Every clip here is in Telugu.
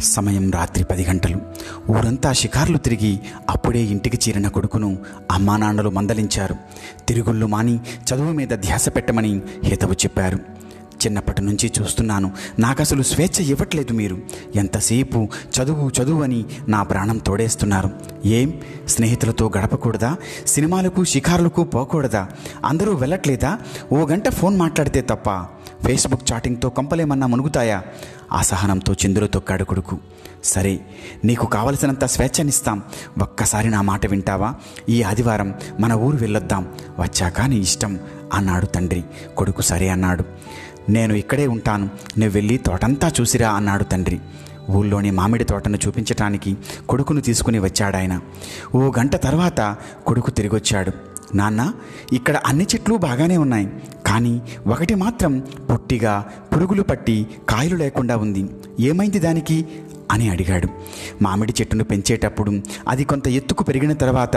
సమయం రాత్రి పది గంటలు. ఊరంతా షికార్లు తిరిగి అప్పుడే ఇంటికి చేరిన కొడుకును అమ్మా నాన్నలు మందలించారు. తిరుగుళ్ళు మాని చదువు మీద ధ్యాస పెట్టమని హితవు చెప్పారు. చిన్నప్పటి నుంచి చూస్తున్నాను. నాకు అసలు స్వేచ్ఛ ఇవ్వట్లేదు మీరు. ఎంతసేపు చదువు చదువు అని నా ప్రాణం తోడేస్తున్నారు. ఏం? స్నేహితులతో గడపకూడదా? సినిమాలకు షికారులకు పోకూడదా? అందరూ వెళ్ళట్లేదా? ఓ గంట ఫోన్ మాట్లాడితే తప్ప. ఫేస్బుక్ చాటింగ్తో కంపలేమన్నా మునుగుతాయా? అసహనంతో చిందులు తొక్కాడు కొడుకు. సరే నీకు కావలసినంత స్వేచ్ఛనిస్తాం. ఒక్కసారి నా మాట వింటావా? ఈ ఆదివారం మన ఊరు వెళ్ళొద్దాం. వచ్చాక నీ ఇష్టం అన్నాడు తండ్రి. కొడుకు సరే అన్నాడు. నేను ఇక్కడే ఉంటాను. నువ్వు వెళ్ళి తోటంతా చూసిరా అన్నాడు తండ్రి. ఊళ్ళోని మామిడి తోటను చూపించటానికి కొడుకును తీసుకుని వచ్చాడాయన. ఓ గంట తర్వాత కొడుకు తిరిగొచ్చాడు. నాన్న ఇక్కడ అన్ని చెట్లు బాగానే ఉన్నాయి కానీ ఒకటి మాత్రం పొట్టిగా పురుగులు పట్టి కాయలు లేకుండా ఉంది. ఏమైంది దానికి? అని అడిగాడు. మామిడి చెట్టును పెంచేటప్పుడు అది కొంత ఎత్తుకు పెరిగిన తర్వాత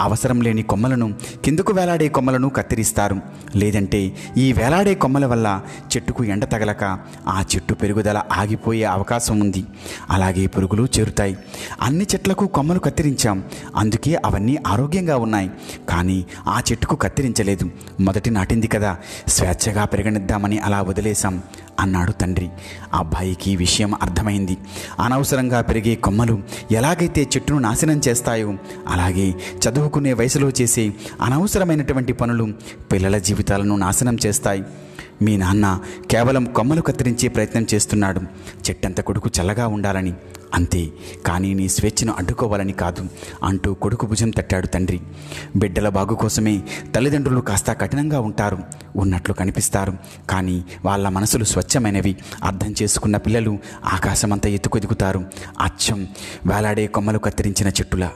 అవసరం లేని కొమ్మలను కిందకు వేలాడే కొమ్మలను కత్తిరిస్తారు. లేదంటే ఈ వేలాడే కొమ్మల వల్ల చెట్టుకు ఎండ తగలక ఆ చెట్టు పెరుగుదల ఆగిపోయే అవకాశం ఉంది. అలాగే పురుగులు చేరుతాయి. అన్ని చెట్లకు కొమ్మలు కత్తిరించాం. అందుకే అవన్నీ ఆరోగ్యంగా ఉన్నాయి. కానీ ఆ చెట్టుకు కత్తిరించలేదు. మొదటి నాటింది కదా. స్వేచ్ఛగా పెరగనిద్దామని అలా వదిలేశాం. అన్నాడు తండ్రి. అబ్బాయికి విషయం అర్థమైంది. అనవసరంగా పెరిగే కొమ్మలు ఎలాగైతే చెట్టును నాశనం చేస్తాయో అలాగే చదువుకునే వయసులో చేసే అనవసరమైనటువంటి పనులు పిల్లల జీవితాలను నాశనం చేస్తాయి. మీ నాన్న కేవలం కొమ్మలు కత్తిరించే ప్రయత్నం చేస్తున్నాడు. చెట్టంత కొడుకు చల్లగా ఉండాలని అంతే. కానీ నీ స్వేచ్ఛను అడ్డుకోవాలని కాదు. అంటూ కొడుకు భుజం తట్టాడు తండ్రి. బిడ్డల బాగు కోసమే తల్లిదండ్రులు కాస్త కఠినంగా ఉంటారు. ఉన్నట్లు కనిపిస్తారు. కానీ వాళ్ళ మనసులు స్వచ్ఛమైనవి. అర్థం చేసుకున్న పిల్లలు ఆకాశమంతా ఎత్తుకొదుకుతారు అచ్చం వేలాడే కొమ్మలు కత్తిరించిన చెట్టులా.